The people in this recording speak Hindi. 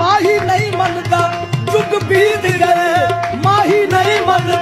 माही नहीं मनता चुग बीत गए माही नहीं मनता।